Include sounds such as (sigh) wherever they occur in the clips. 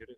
Yürü.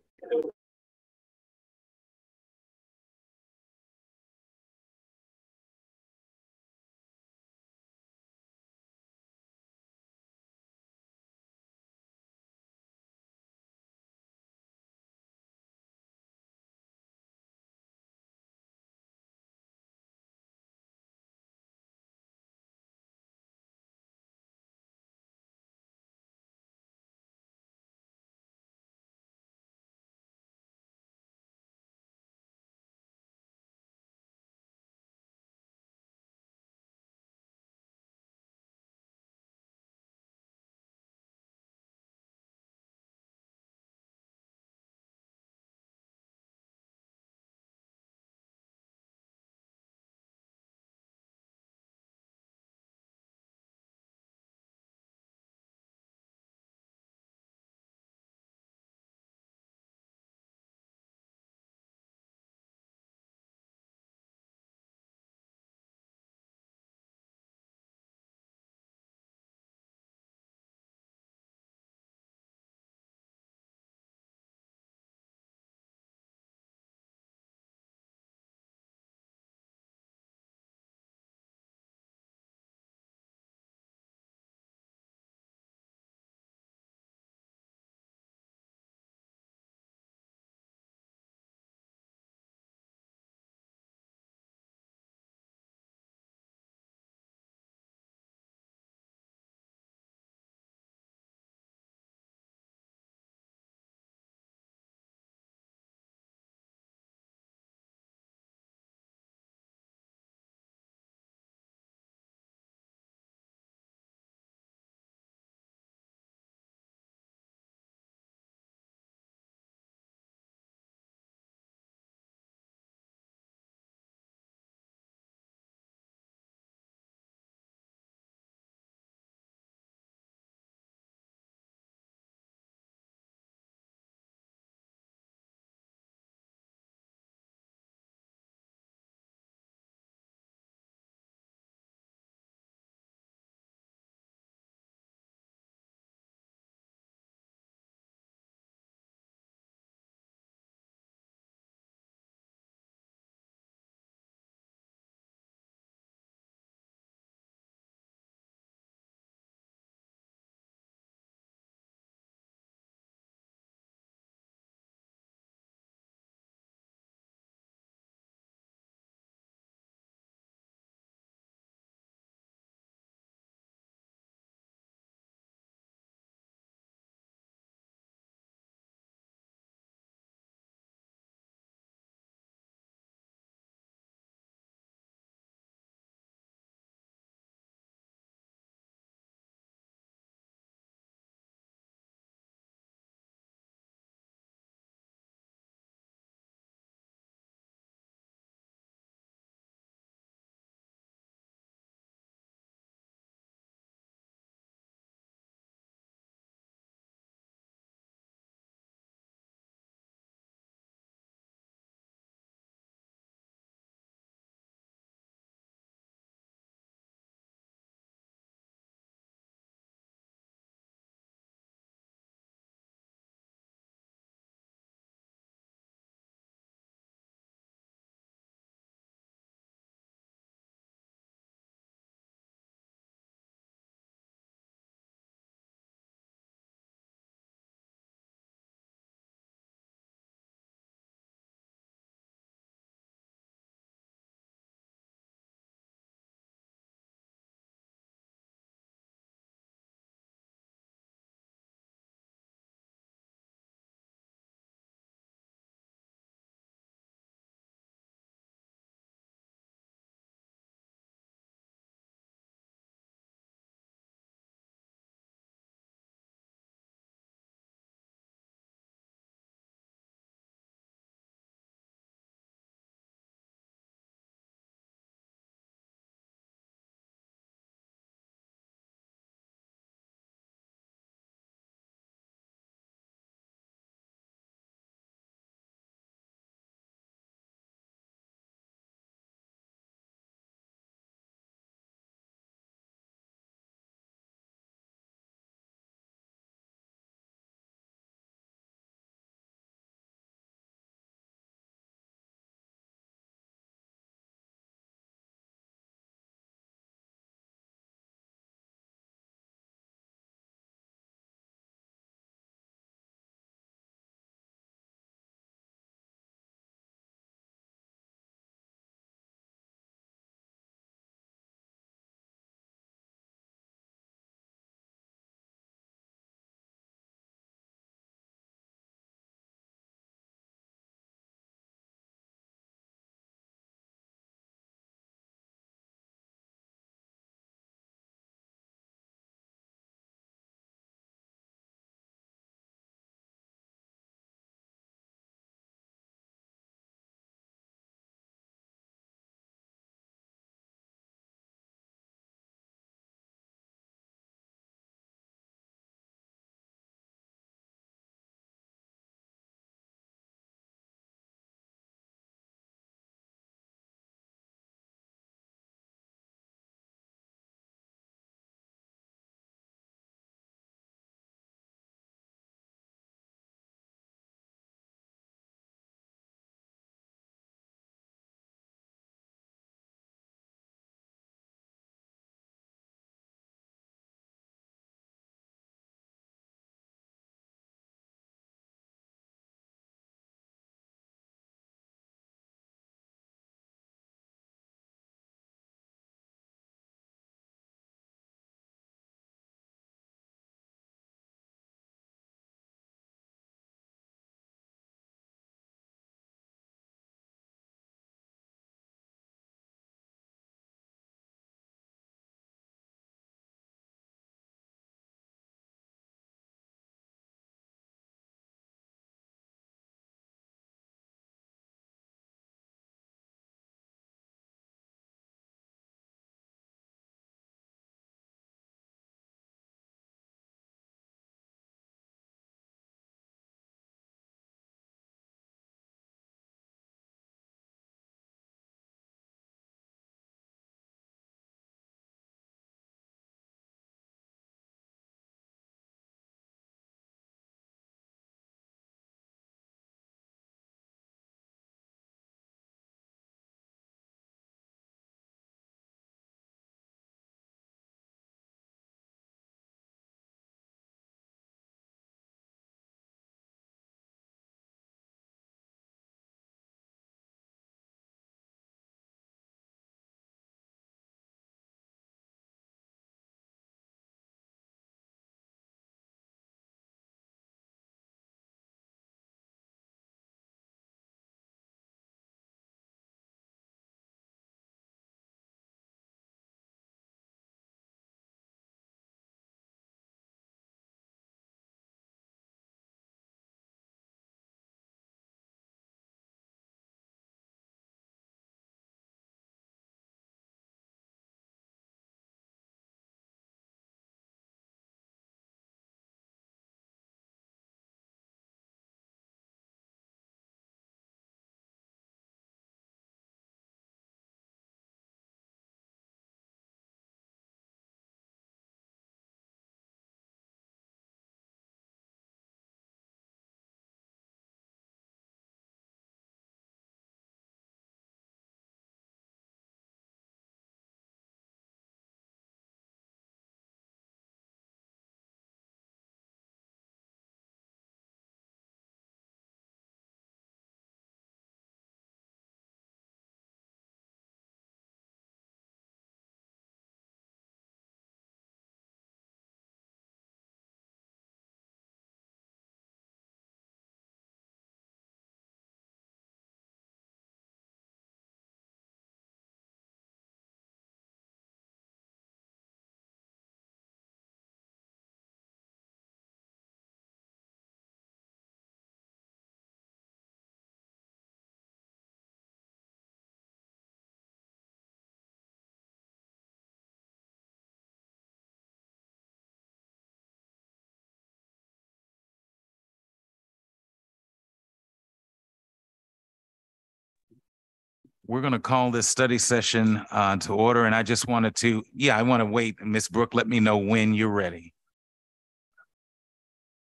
We're going to call this study session uh, to order, and I just wanted to, yeah, I want to wait. Ms. Brooke, let me know when you're ready.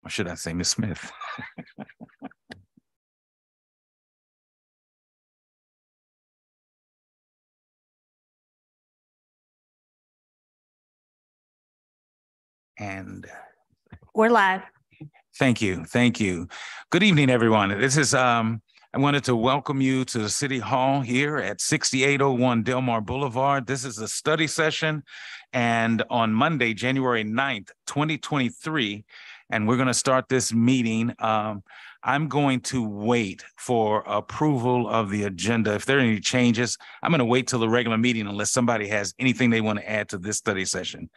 Or should I say Ms. Smith? (laughs) And We're live. Thank you. Thank you. Good evening, everyone. This is, um, I wanted to welcome you to the City Hall here at 6801 Delmar Boulevard. This is a study session. And on Monday, January 9th, 2023, and we're going to start this meeting. Um, I'm going to wait for approval of the agenda. If there are any changes, I'm going to wait till the regular meeting unless somebody has anything they want to add to this study session.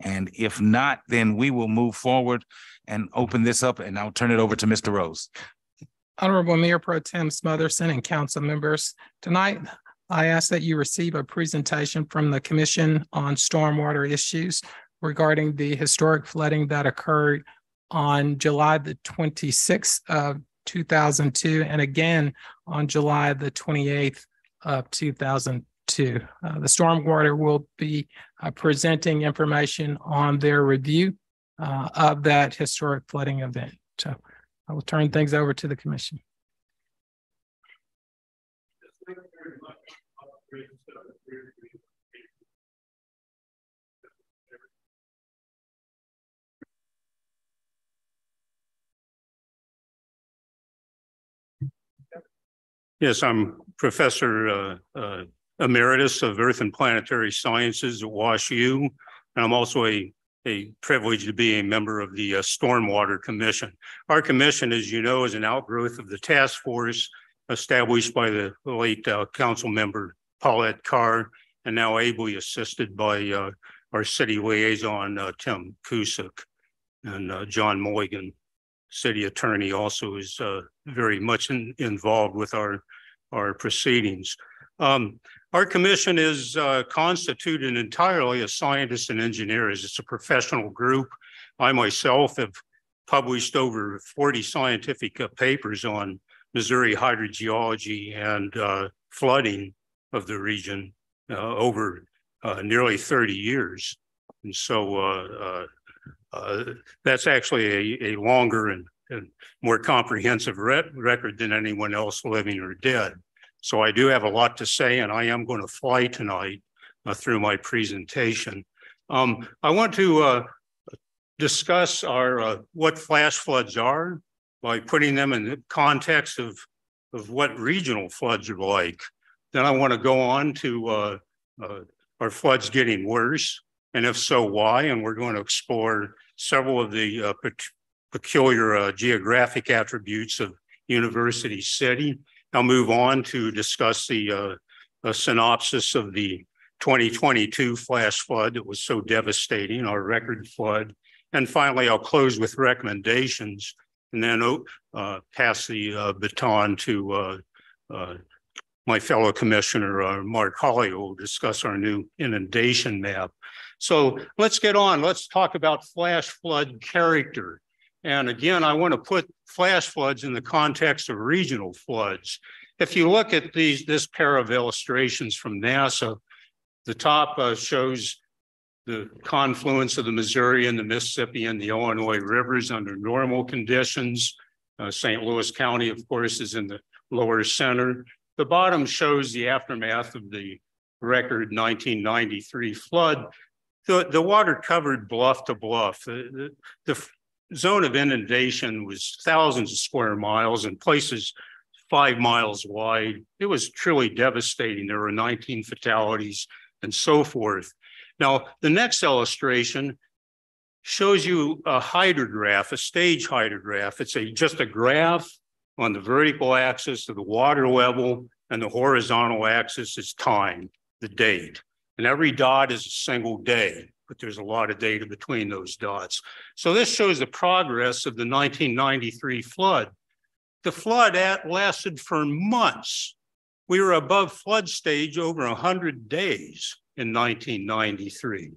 And if not, then we will move forward and open this up and I'll turn it over to Mr. Rose. Honorable Mayor Pro Tem Smotherson and council members, tonight I ask that you receive a presentation from the Commission on Stormwater Issues regarding the historic flooding that occurred on July the twenty-sixth of two thousand two and again on July the twenty-eighth of two thousand two. Uh, the stormwater will be uh, presenting information on their review uh, of that historic flooding event. So I will turn things over to the commission. Yes, I'm Professor uh, uh, Emeritus of Earth and Planetary Sciences at WashU. And I'm also a, a privilege to be a member of the uh, Stormwater Commission. Our commission, as you know, is an outgrowth of the task force established by the late uh, council member Paulette Carr and now ably assisted by uh, our city liaison, uh, Tim Cusick and uh, John Mulligan, city attorney also is uh, very much in, involved with our, our proceedings. Um, our commission is uh, constituted entirely of scientists and engineers. It's a professional group. I myself have published over 40 scientific uh, papers on Missouri hydrogeology and uh, flooding of the region uh, over uh, nearly 30 years. And so uh, that's actually a, a longer and, and, more comprehensive re record than anyone else living or dead. So I do have a lot to say, and I am going to fly tonight uh, through my presentation. Um, I want to uh, discuss our uh, what flash floods are by putting them in the context of, of what regional floods are like. Then I want to go on to uh, uh, are floods getting worse? And if so, why? And we're going to explore several of the uh, pe peculiar geographic attributes of University City I'll move on to discuss the uh, synopsis of the 2022 flash flood that was so devastating, our record flood. And finally, I'll close with recommendations and then uh, pass the uh, baton to uh, uh, my fellow commissioner, uh, Mark Holly, who will discuss our new inundation map. So let's get on. Let's talk about flash flood character. And again, I want to put flash floods in the context of regional floods. If you look at these, this pair of illustrations from NASA, the top uh, shows the confluence of the Missouri and the Mississippi and the Illinois rivers under normal conditions. Uh, St. Louis County, of course, is in the lower center. The bottom shows the aftermath of the record 1993 flood. The, the water covered bluff to bluff. The, the, the zone of inundation was thousands of square miles and places five miles wide. It was truly devastating. There were 19 fatalities and so forth. Now, the next illustration shows you a hydrograph, a stage hydrograph. It's a, just a graph on the vertical axis of the water level and the horizontal axis is time, the date. And every dot is a single day but there's a lot of data between those dots. So this shows the progress of the 1993 flood. The flood at lasted for months. We were above flood stage over 100 days in 1993.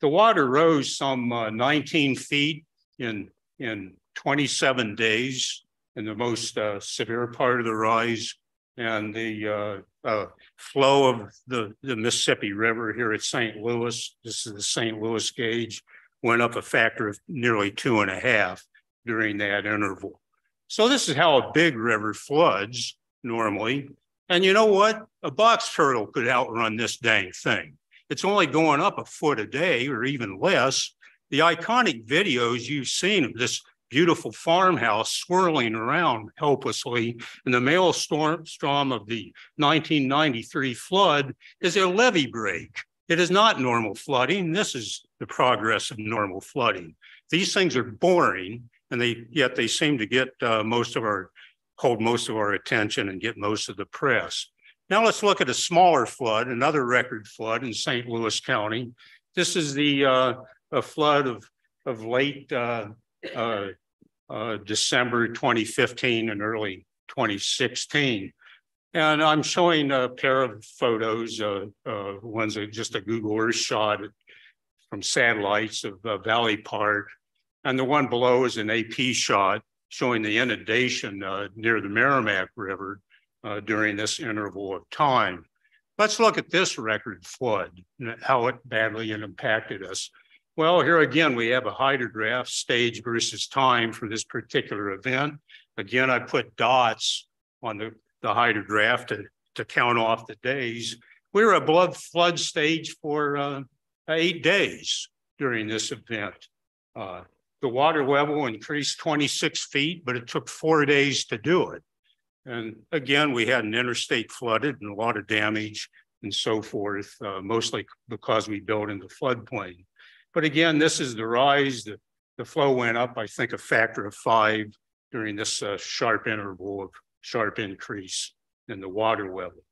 The water rose some uh, 19 feet in, in 27 days in the most uh, severe part of the rise. And the uh, uh, flow of the, the Mississippi River here at St. Louis, this is the St. Louis gauge, went up a factor of nearly two and a half during that interval. So this is how a big river floods normally. And you know what? A box turtle could outrun this dang thing. It's only going up a foot a day or even less. The iconic videos you've seen of this beautiful farmhouse swirling around helplessly in the maelstrom storm of the 1993 flood is a levee break. It is not normal flooding. This is the progress of normal flooding. These things are boring, and they yet they seem to get uh, most of our hold most of our attention and get most of the press. Now let's look at a smaller flood, another record flood in St. Louis County. This is the uh, a flood of of late uh, uh uh, December 2015 and early 2016. And I'm showing a pair of photos. Uh, uh, one's a, just a Google Earth shot from satellites of uh, Valley Park. And the one below is an AP shot showing the inundation uh, near the Meramec River uh, during this interval of time. Let's look at this record flood how it badly impacted us. Well, here again, we have a hydrograph stage versus time for this particular event. Again, I put dots on the, the hydrograph to, to count off the days. We were above flood stage for uh, eight days during this event. Uh, the water level increased 26 feet, but it took four days to do it. And again, we had an interstate flooded and a lot of damage and so forth, uh, mostly because we built in the floodplain. But again, this is the rise. The, the flow went up, I think, a factor of five during this uh, sharp interval of sharp increase in the water level.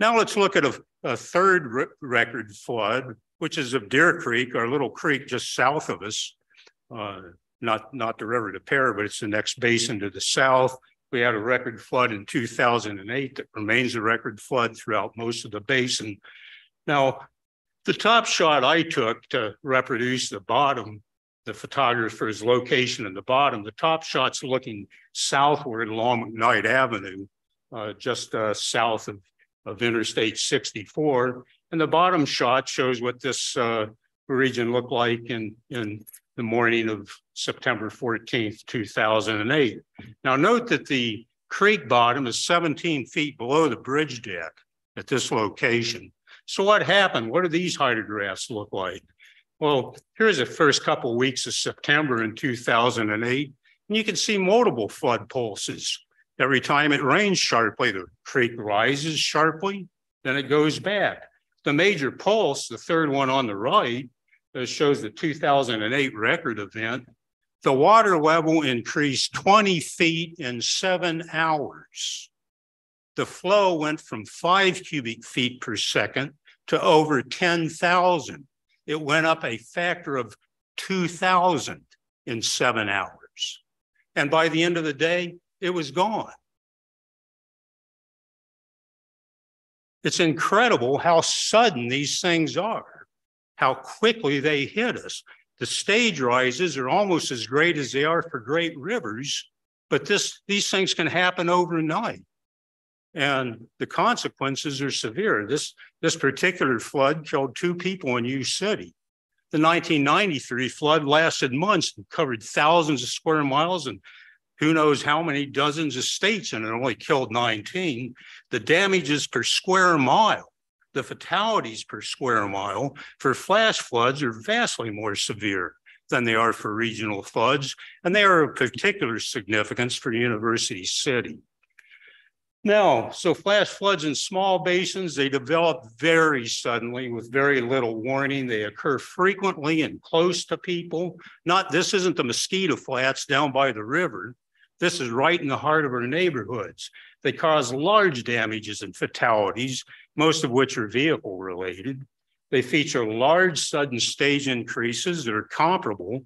Now let's look at a, a third re record flood, which is of Deer Creek, our little creek just south of us. Uh, not, not the river Des Peres, but it's the next basin to the south. We had a record flood in 2008 that remains a record flood throughout most of the basin. Now, the top shot I took to reproduce the bottom, the photographer's location in the bottom, the top shot's looking southward along McKnight Avenue, uh, just uh, south of, of Interstate 64. And the bottom shot shows what this uh, region looked like in, in the morning of September 14th, 2008. Now note that the creek bottom is 17 feet below the bridge deck at this location. So what happened? What do these hydrographs look like? Well, here's the first couple of weeks of September in 2008, and you can see multiple flood pulses. Every time it rains sharply, the creek rises sharply, then it goes back. The major pulse, the third one on the right, uh, shows the 2008 record event. The water level increased 20 feet in seven hours the flow went from five cubic feet per second to over 10,000. It went up a factor of 2,000 in seven hours. And by the end of the day, it was gone. It's incredible how sudden these things are, how quickly they hit us. The stage rises are almost as great as they are for great rivers, but this, these things can happen overnight and the consequences are severe. This, this particular flood killed two people in U City. The 1993 flood lasted months and covered thousands of square miles and who knows how many dozens of states, and it only killed 19. The damages per square mile, the fatalities per square mile for flash floods are vastly more severe than they are for regional floods, and they are of particular significance for University City. Now, so flash floods in small basins, they develop very suddenly with very little warning. They occur frequently and close to people. Not, this isn't the mosquito flats down by the river. This is right in the heart of our neighborhoods. They cause large damages and fatalities, most of which are vehicle related. They feature large sudden stage increases that are comparable,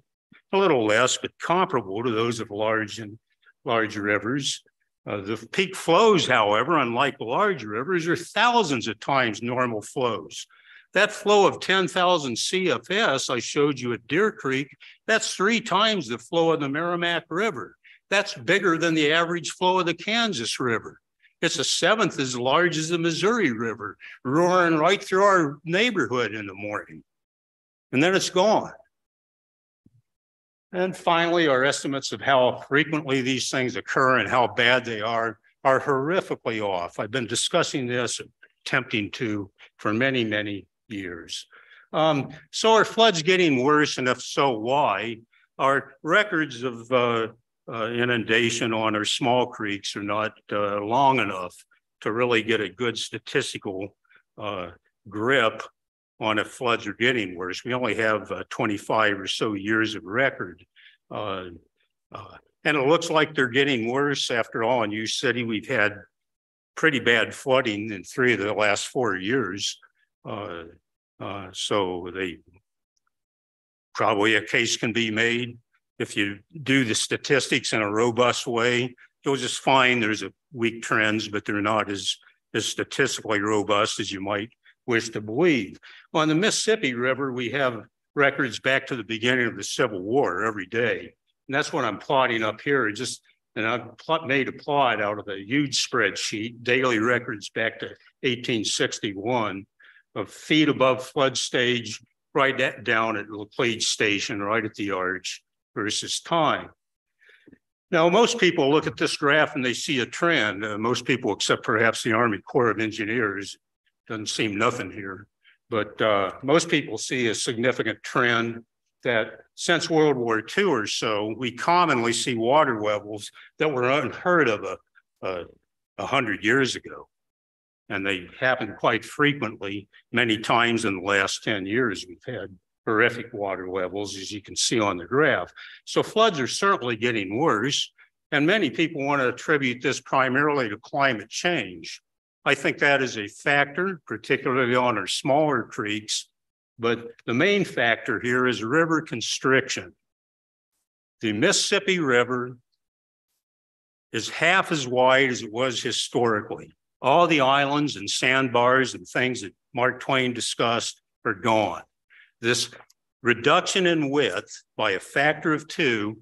a little less, but comparable to those of large and large rivers. Uh, the peak flows, however, unlike large rivers, are thousands of times normal flows. That flow of 10,000 CFS I showed you at Deer Creek, that's three times the flow of the Meramec River. That's bigger than the average flow of the Kansas River. It's a seventh as large as the Missouri River, roaring right through our neighborhood in the morning. And then it's gone. And finally, our estimates of how frequently these things occur and how bad they are are horrifically off. I've been discussing this, attempting to, for many, many years. Um, so are floods getting worse? And if so, why? Our records of uh, uh, inundation on our small creeks are not uh, long enough to really get a good statistical uh, grip on if floods are getting worse. We only have uh, 25 or so years of record. Uh, and it looks like they're getting worse after all. In U City, we've had pretty bad flooding in three of the last four years. Uh, uh, so they probably a case can be made if you do the statistics in a robust way. You'll just find there's a weak trends, but they're not as as statistically robust as you might wish to believe. On the Mississippi River, we have records back to the beginning of the Civil War every day. And that's what I'm plotting up here. Just and I've plot, made a plot out of a huge spreadsheet, daily records back to 1861 of feet above flood stage, right down at Laclede Station, right at the arch versus time. Now, most people look at this graph and they see a trend. Uh, most people, except perhaps the Army Corps of Engineers, doesn't seem nothing here. But uh, most people see a significant trend that since World War II or so, we commonly see water levels that were unheard of a, a, a hundred years ago. And they happen quite frequently, many times in the last 10 years, we've had horrific water levels, as you can see on the graph. So floods are certainly getting worse. And many people want to attribute this primarily to climate change. I think that is a factor, particularly on our smaller creeks, but the main factor here is river constriction. The Mississippi River is half as wide as it was historically. All the islands and sandbars and things that Mark Twain discussed are gone. This reduction in width by a factor of two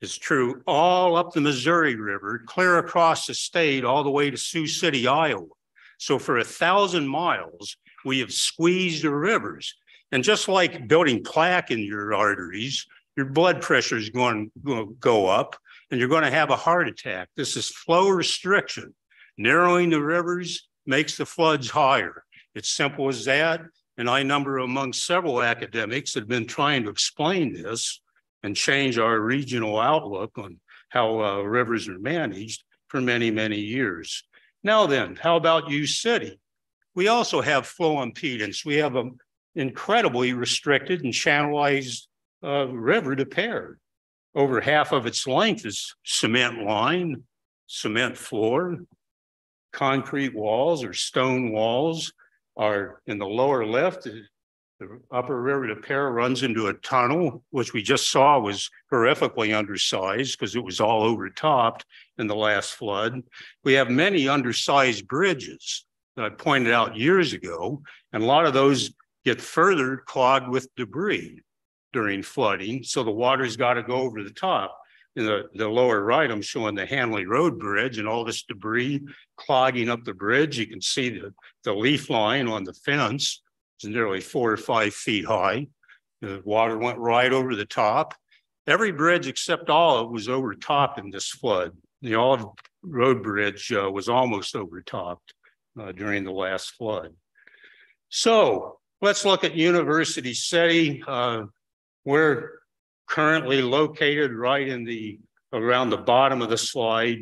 is true all up the Missouri River, clear across the state, all the way to Sioux City, Iowa. So for a thousand miles, we have squeezed the rivers. And just like building plaque in your arteries, your blood pressure is going to go up and you're going to have a heart attack. This is flow restriction. Narrowing the rivers makes the floods higher. It's simple as that. And I number among several academics that have been trying to explain this and change our regional outlook on how uh, rivers are managed for many, many years. Now then, how about U City? We also have flow impedance. We have an incredibly restricted and channelized uh, River des Peres. Over half of its length is cement line, cement floor, concrete walls or stone walls are in the lower left. The upper River des Peres runs into a tunnel, which we just saw was horrifically undersized because it was all overtopped in the last flood. We have many undersized bridges that I pointed out years ago, and a lot of those get further clogged with debris during flooding. So the water's got to go over the top. In the, the lower right, I'm showing the Hanley Road Bridge and all this debris clogging up the bridge. You can see the, the leaf line on the fence. It's nearly four or five feet high. The water went right over the top. Every bridge except Olive was overtopped in this flood. The Olive Road Bridge uh, was almost overtopped uh, during the last flood. So let's look at University City. Uh, we're currently located right in the around the bottom of the slide,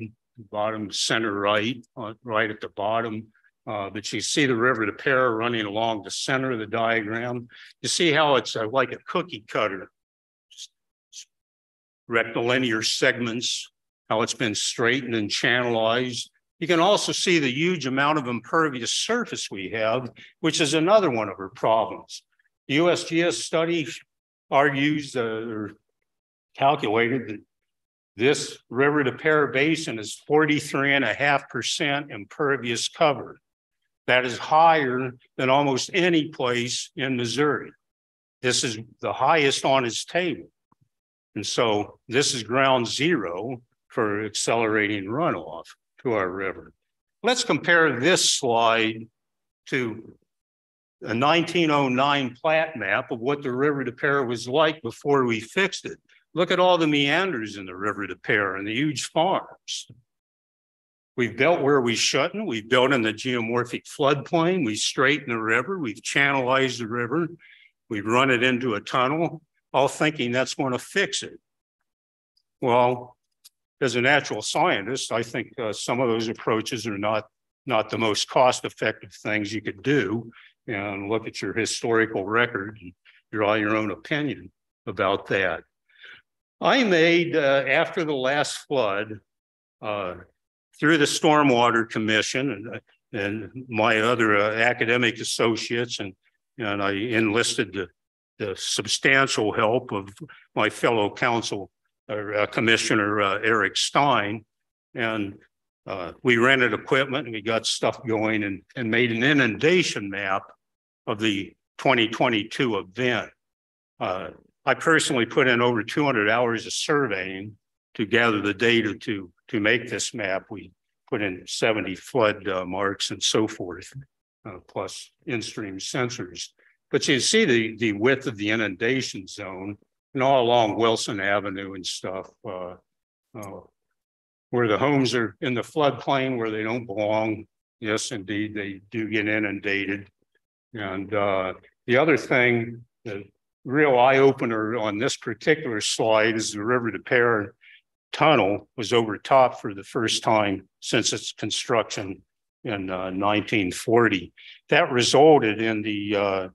bottom center right, uh, right at the bottom. Uh, but you see the River des Peres running along the center of the diagram. You see how it's uh, like a cookie cutter, rectilinear segments, how it's been straightened and channelized. You can also see the huge amount of impervious surface we have, which is another one of our problems. The USGS study argues uh, or calculated that this River des Peres basin is 43.5% impervious cover. That is higher than almost any place in Missouri. This is the highest on its table. And so this is ground zero for accelerating runoff to our river. let's compare this slide to a 1909 plat map of what the River des Peres was like before we fixed it. Look at all the meanders in the River des Peres and the huge farms. We've built where we shouldn't. We've built in the geomorphic floodplain. We've straightened the river. We've channelized the river. We've run it into a tunnel, all thinking that's going to fix it. Well, as a natural scientist, I think uh, some of those approaches are not, not the most cost effective things you could do. And look at your historical record and draw your own opinion about that. I made, uh, after the last flood, uh, through the Stormwater Commission and, and my other uh, academic associates, and, and I enlisted the, the substantial help of my fellow council or uh, Commissioner uh, Eric Stein. And uh, we rented equipment and we got stuff going and, and made an inundation map of the 2022 event. Uh, I personally put in over 200 hours of surveying to gather the data to, to make this map. We put in 70 flood uh, marks and so forth, uh, plus in-stream sensors. But you see the, the width of the inundation zone and all along Wilson Avenue and stuff, uh, uh, where the homes are in the floodplain where they don't belong. Yes, indeed, they do get inundated. And uh, the other thing, the real eye opener on this particular slide is the River des Peres tunnel was over top for the first time since its construction in uh, 1940. That resulted in the uh,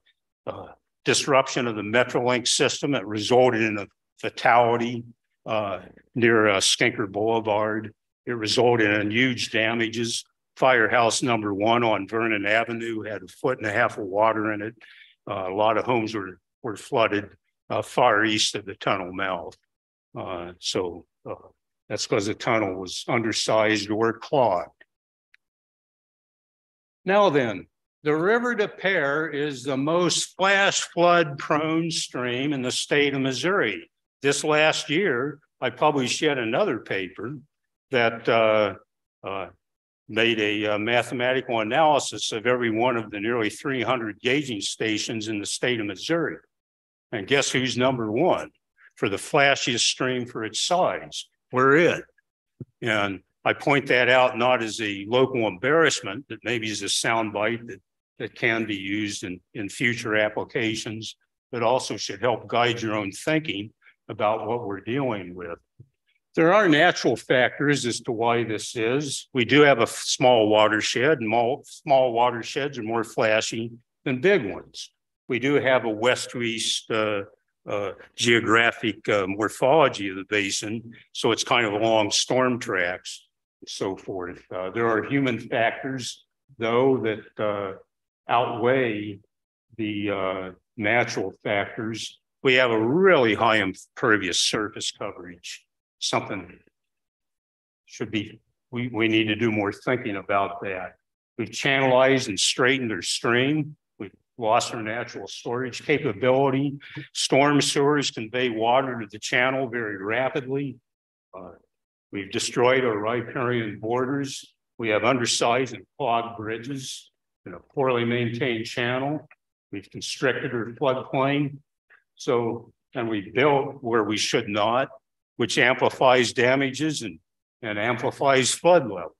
uh, disruption of the Metrolink system. It resulted in a fatality uh, near uh, Skinker Boulevard. It resulted in huge damages. Firehouse number one on Vernon Avenue had a foot and a half of water in it. Uh, a lot of homes were, were flooded far east of the tunnel mouth. So uh, that's because the tunnel was undersized or clogged. Now then, the River des Peres is the most flash flood prone stream in the state of Missouri. This last year, I published yet another paper that uh, uh, made a uh, mathematical analysis of every one of the nearly 300 gauging stations in the state of Missouri. And guess who's number one for the flashiest stream for its size? We're it. And I point that out not as a local embarrassment, that maybe is a soundbite that that can be used in, in future applications, but also should help guide your own thinking about what we're dealing with. There are natural factors as to why this is. We do have a small watershed, and small watersheds are more flashy than big ones. We do have a west to east uh, uh, geographic uh, morphology of the basin, so it's kind of along storm tracks and so forth. Uh, there are human factors, though, that uh, outweigh the uh, natural factors. We have a really high impervious surface coverage, something should be, we, we need to do more thinking about that. We've channelized and straightened our stream. Lost our natural storage capability. Storm sewers convey water to the channel very rapidly. Uh, we've destroyed our riparian borders. We have undersized and clogged bridges in a poorly maintained channel. We've constricted our floodplain. So, and we built where we should not, which amplifies damages and, and amplifies flood levels.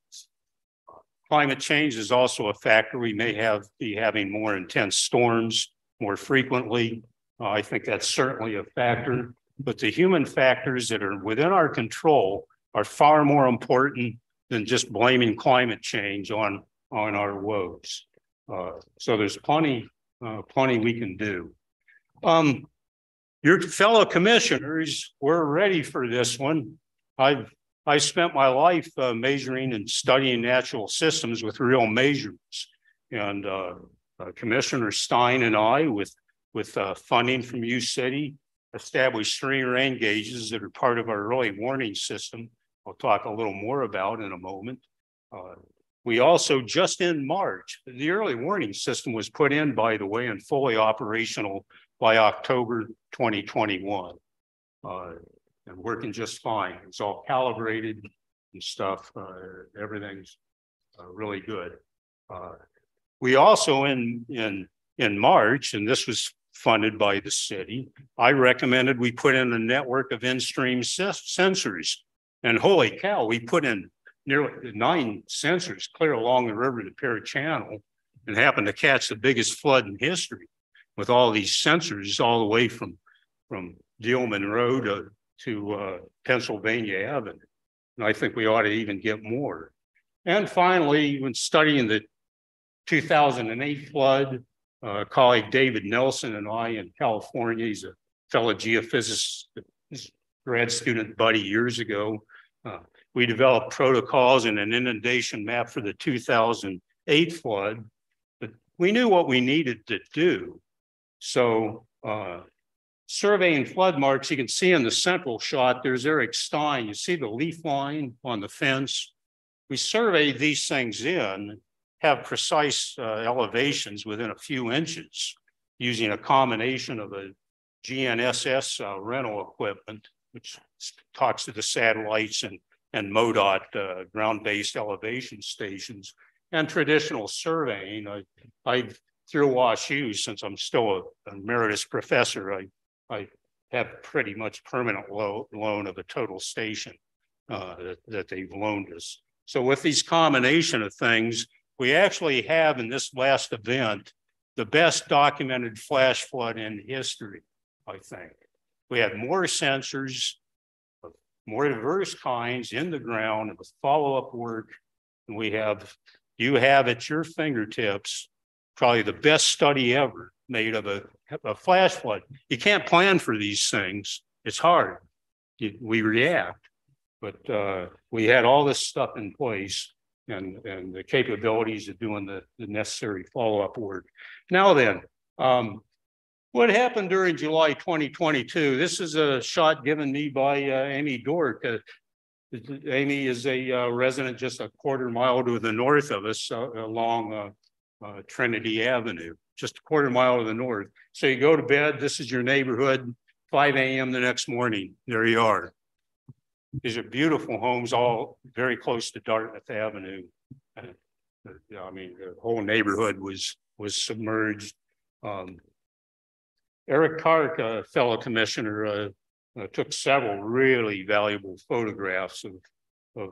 Climate change is also a factor. We may have be having more intense storms more frequently. Uh, I think that's certainly a factor, but the human factors that are within our control are far more important than just blaming climate change on, on our woes. Uh, so there's plenty, uh, plenty we can do. Um, your fellow commissioners, we're ready for this one. I've I spent my life uh, measuring and studying natural systems with real measurements, and uh, uh, Commissioner Stein and I, with with uh, funding from U City, established three rain gauges that are part of our early warning system. I'll talk a little more about in a moment. Uh, we also just in March, the early warning system was put in, by the way, and fully operational by October 2021. And working just fine. It's all calibrated and stuff. Uh, everything's uh, really good. Uh, we also in in in March, and this was funded by the city, I recommended we put in a network of in-stream sensors. And holy cow, we put in nearly nine sensors clear along the River des Peres Channel and happened to catch the biggest flood in history with all these sensors all the way from, from Dillman Road to, to uh, Pennsylvania Avenue. And I think we ought to even get more. And finally, when studying the 2008 flood, uh, colleague David Nelson and I in California, he's a fellow geophysicist, grad student buddy years ago. Uh, we developed protocols and an inundation map for the 2008 flood, but we knew what we needed to do. So uh, surveying flood marks, you can see in the central shot, there's Eric Stein. You see the leaf line on the fence. We surveyed these things in, have precise uh, elevations within a few inches using a combination of a GNSS uh, rental equipment, which talks to the satellites and, and MoDOT uh, ground-based elevation stations, and traditional surveying. I, I through WashU, since I'm still a, emeritus professor, I, I have pretty much permanent lo loan of a total station uh, that, that they've loaned us. So with these combination of things, we actually have in this last event the best documented flash flood in history, I think. We had more sensors of more diverse kinds in the ground and with follow-up work. And we have, you have at your fingertips, probably the best study ever made of a, a flash flood. You can't plan for these things. It's hard. You, we react, but uh, we had all this stuff in place and, and the capabilities of doing the, the necessary follow-up work. Now then, um, what happened during July 2022? This is a shot given me by uh, Amy Dork. Uh, Amy is a uh, resident just a quarter mile to the north of us uh, along uh, Trinity Avenue, just a quarter mile to the north. So you go to bed, this is your neighborhood, 5 a.m. the next morning, there you are. These are beautiful homes, all very close to Dartmouth Avenue. Uh, I mean, the whole neighborhood was was submerged. Um, Eric Kark, a fellow commissioner, uh, uh, took several really valuable photographs of, of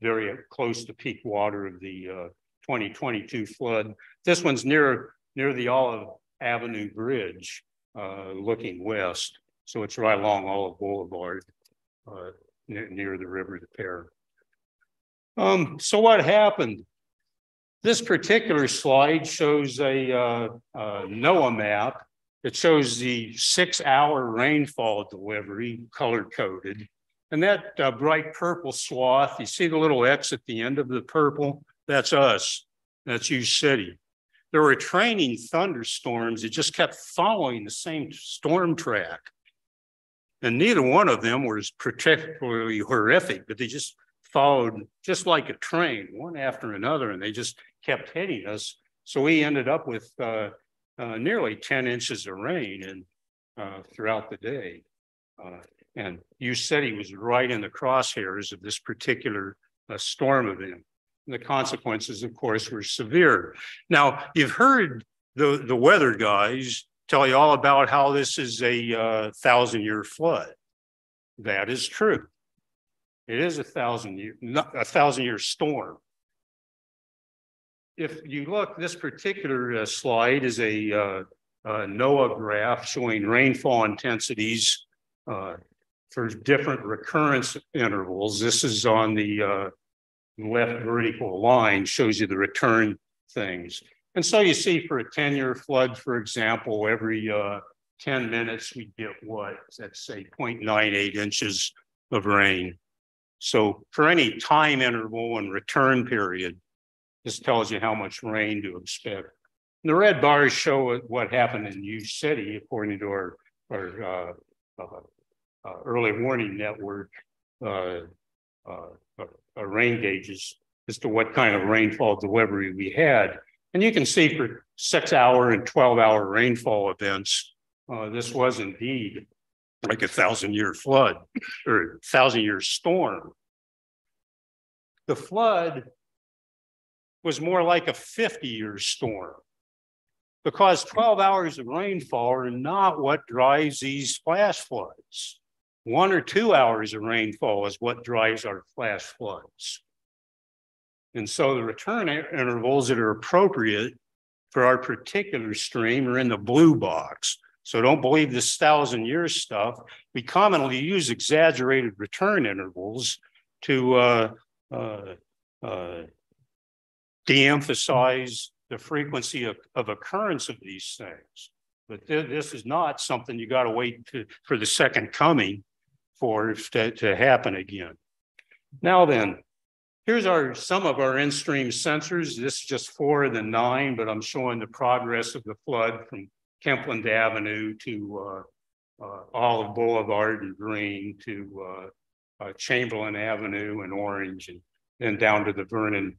very close to peak water of the uh, 2022 flood. This one's near near the Olive Avenue Bridge, uh, looking west. So it's right along Olive Boulevard. Uh, near, near the River des Peres. Um, so what happened? This particular slide shows a, uh, NOAA map. It shows the six hour rainfall delivery color coded. And that uh, bright purple swath, you see the little X at the end of the purple? That's us. That's U City. There were training thunderstorms that just kept following the same storm track. And neither one of them was particularly horrific, but they just followed just like a train, one after another, and they just kept hitting us. So we ended up with uh, uh, nearly 10 inches of rain and uh, throughout the day. Uh, and U City was right in the crosshairs of this particular uh, storm event. And the consequences, of course, were severe. Now, you've heard the, the weather guys tell you all about how this is a uh, thousand year flood. That is true. It is a thousand year, a thousand year storm. If you look, this particular uh, slide is a uh, NOAA graph showing rainfall intensities uh, for different recurrence intervals. This is on the uh, left vertical line, shows you the return things. And so you see for a 10 year flood, for example, every uh, 10 minutes, we get what? Let's say 0.98 inches of rain. So for any time interval and return period, this tells you how much rain to expect. And the red bars show what happened in U City, according to our, our uh, uh, uh early warning network uh, uh, rain gauges as to what kind of rainfall delivery we had. And you can see for six hour and 12 hour rainfall events, uh, this was indeed like a thousand year flood or thousand year storm. The flood was more like a 50 year storm because 12 hours of rainfall are not what drives these flash floods. One or two hours of rainfall is what drives our flash floods. And so the return intervals that are appropriate for our particular stream are in the blue box. So don't believe this thousand years stuff. We commonly use exaggerated return intervals to uh, uh, uh, de-emphasize the frequency of, of occurrence of these things. But th this is not something you got to wait for the second coming for to, to happen again. Now then, here's our some of our in-stream sensors. This is just four of the nine, but I'm showing the progress of the flood from Kempland Avenue to uh, uh, Olive Boulevard and Green to uh, uh Chamberlain Avenue and Orange, and then down to the Vernon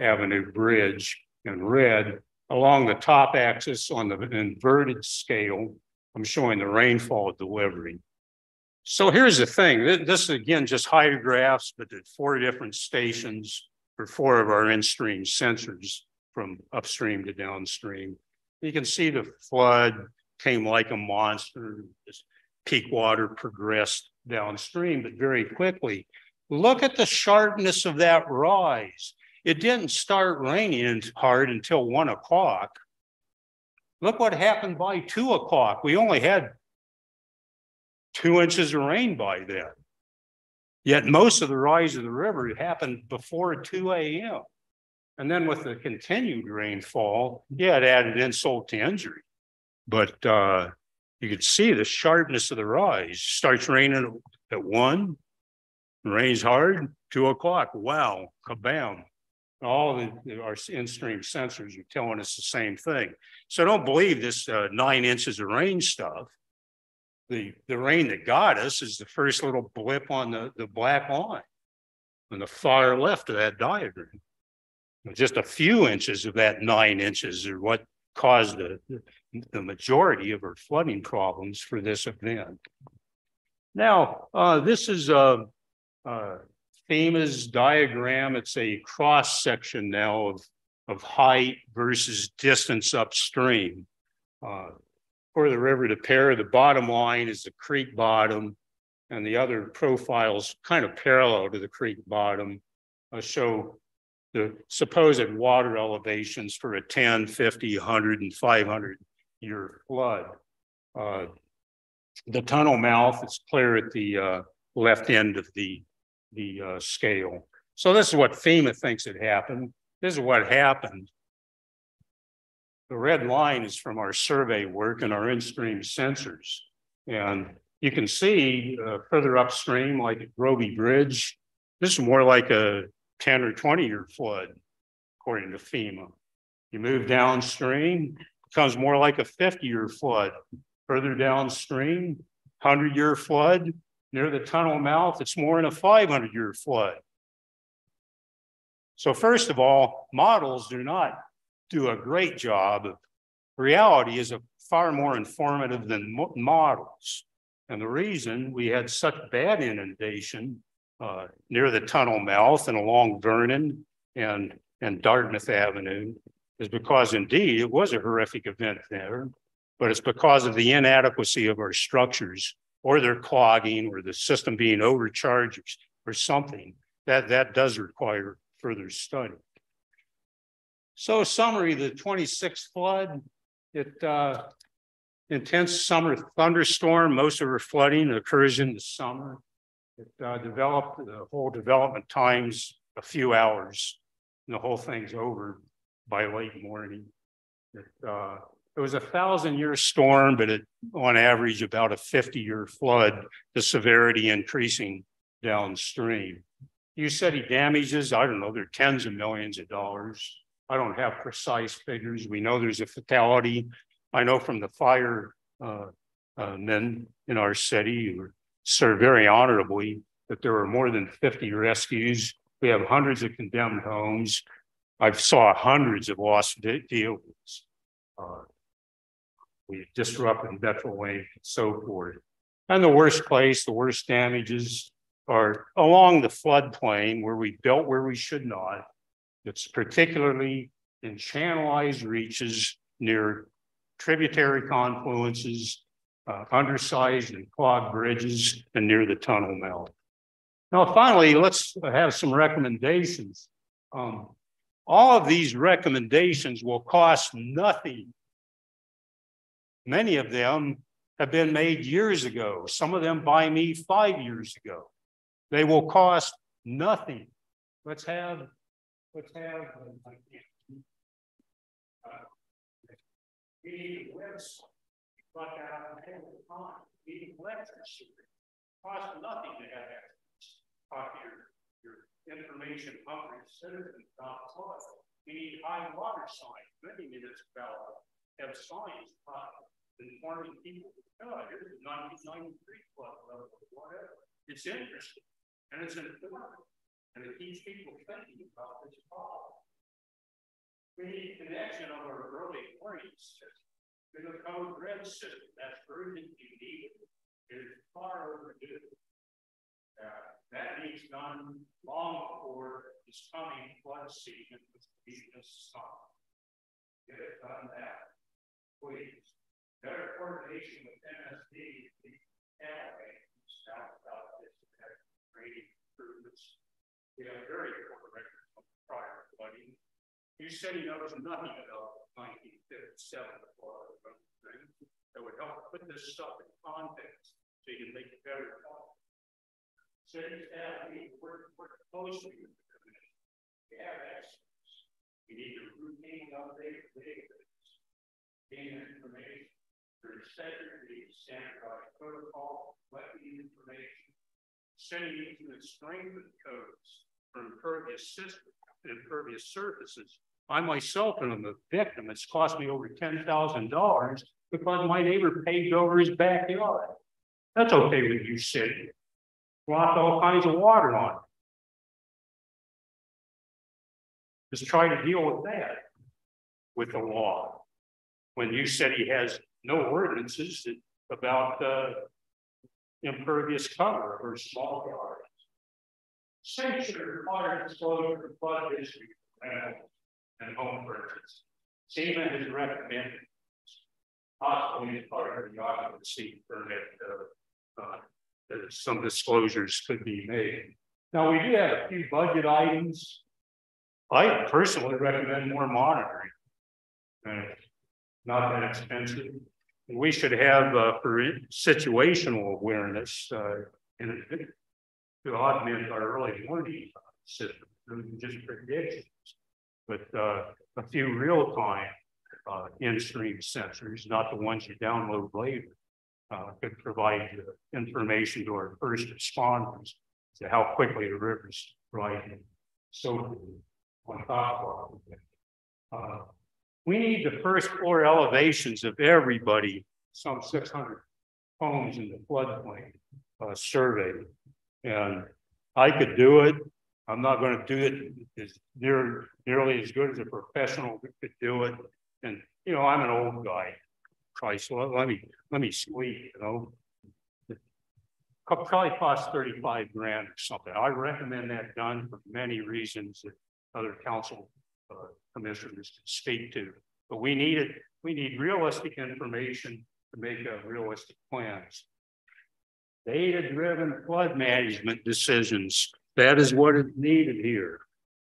Avenue Bridge in red. Along the top axis on the inverted scale, I'm showing the rainfall delivery. So here's the thing. This is again just hydrographs, but at four different stations for four of our in-stream sensors from upstream to downstream. You can see the flood came like a monster. This peak water progressed downstream, but very quickly. Look at the sharpness of that rise. It didn't start raining hard until one o'clock. Look what happened by two o'clock. We only had two inches of rain by then. Yet most of the rise of the river happened before 2 a.m. And then with the continued rainfall, yeah, it added insult to injury. But uh, you could see the sharpness of the rise. Starts raining at one, rains hard, two o'clock. Wow, kabam all the, our in-stream sensors are telling us the same thing. So don't believe this uh, nine inches of rain stuff. The, the rain that got us is the first little blip on the, the black line on the far left of that diagram. Just a few inches of that nine inches are what caused the, the majority of our flooding problems for this event. Now, uh, this is a, a FEMA's diagram. It's a cross section now of, of height versus distance upstream. Uh, for the River des Peres, the bottom line is the creek bottom, and the other profiles kind of parallel to the creek bottom uh, show the supposed water elevations for a 10, 50, 100, and 500 year flood. Uh, the tunnel mouth is clear at the uh, left end of the the uh, scale. So this is what FEMA thinks had happened. This is what happened. The red line is from our survey work and our in-stream sensors. And you can see uh, further upstream, like at Groby Bridge, this is more like a 10 or 20 year flood, according to FEMA. You move downstream, becomes more like a 50 year flood. Further downstream, 100 year flood, near the tunnel mouth, it's more in a 500 year flood. So, first of all, models do not do a great job. Reality is a far more informative than models. And the reason we had such bad inundation uh, near the tunnel mouth and along Vernon and, and Dartmouth Avenue is because indeed it was a horrific event there, but it's because of the inadequacy of our structures or they're clogging or the system being overcharged or something, that, that does require further study. So summary, the 26th flood, it uh, intense summer thunderstorm, most of our flooding occurs in the summer. It uh, developed, the whole development times a few hours, and the whole thing's over by late morning. It, uh, it was a thousand year storm, but it, on average, about a 50 year flood, the severity increasing downstream. U City damages, I don't know, they're tens of millions of dollars. I don't have precise figures. We know there's a fatality. I know from the fire uh, uh, men in our city who served very honorably that there were more than 50 rescues. We have hundreds of condemned homes. I've saw hundreds of lost vehicles. Uh, we disrupted Metrolink and so forth. And the worst place, the worst damages are along the floodplain where we built where we should not. It's particularly in channelized reaches near tributary confluences, uh, undersized and clogged bridges, and near the tunnel mouth. Now, finally, let's have some recommendations. Um, all of these recommendations will cost nothing. Many of them have been made years ago, some of them by me five years ago. They will cost nothing. Let's have, have. Uh, we need website. But uh, time, we need lectures. Cost nothing to have access. Talk your, your information hungry citizens about flood. We need high water signs. Many municipalities have signs informing people, oh, here's a 1993 flood level, whatever. It's interesting and it's important. And it keeps people thinking about this problem. We need connection of our early warning system to the code red system. That's urgently needed. It is far overdue. Uh, that needs done long before this coming flood season, which we just saw. Get it done that, please. Better coordination with MSD, the LA, about this, creating improvements. We have very poor record of prior flooding. U City knows nothing about 1957 thing that would help put this stuff in context so you can make it better. City staff need to work, work closely with the commission. We have experts. We need to routine update the database, gain information, for integrity, standardized protocol, collecting information, sending you to strengthen codes impervious systems, impervious surfaces. I myself am a victim. It's cost me over $10,000 because my neighbor paved over his backyard. That's okay with you, city. Lost all kinds of water on it. Just try to deal with that with the law. When U City has no ordinances about uh, impervious cover or small yards. State should require disclosure of flood history and home purchase. SEMA has recommended possibly as part of the occupancy permit uh, uh, that some disclosures could be made. Now we do have a few budget items. I personally recommend more monitoring. Uh, not that expensive we should have uh, for situational awareness uh, and to augment our early warning system, just predictions, but uh, a few real time uh, in-stream sensors, not the ones you download later, uh, could provide information to our first responders to how quickly the river's rising. So on top of it. Uh, we need the first floor elevations of everybody, some 600 homes in the floodplain uh, surveyed. And I could do it. I'm not going to do it as near, nearly as good as a professional could do it. And, you know, I'm an old guy. Christ, let me, let me squeak, you know. Probably cost 35 grand or something. I recommend that done for many reasons that other council uh, commissioners to speak to. But we need it. We need realistic information to make a realistic plans. Data-driven flood management decisions. That is what is needed here.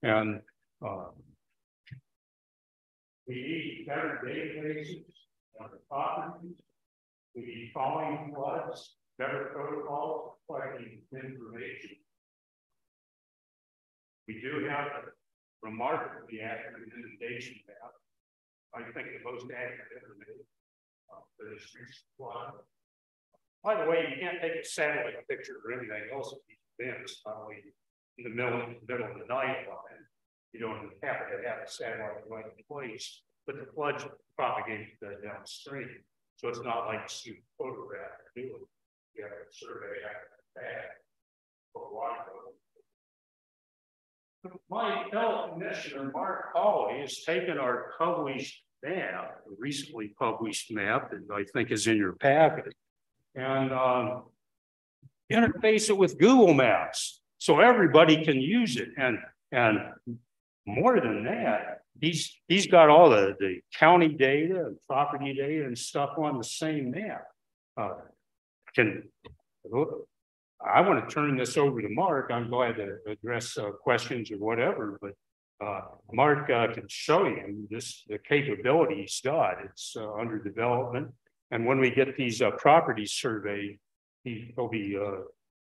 And uh, we need better databases the properties. We need following floods, better protocols, collecting information. We do have a remarkably accurate inundation map. I think the most accurate information uh, for this one. By the way, you can't take a satellite picture or anything else of these events, not only in the middle, middle of the night and You don't have to have a satellite right in place, but the floods propagate downstream. So it's not like you photograph or do it. You have a survey after that my fellow commissioner, Mark Hawley, has taken our published map, recently published map that I think is in your packet, and um, interface it with Google Maps so everybody can use it. And, and more than that, he's, he's got all the, the county data and property data and stuff on the same map. Uh, can, I want to turn this over to Mark. I'm glad to address uh, questions or whatever, but uh, Mark uh, can show you this the capability he's got. It's uh, under development, and when we get these uh, properties surveyed, he, will be uh,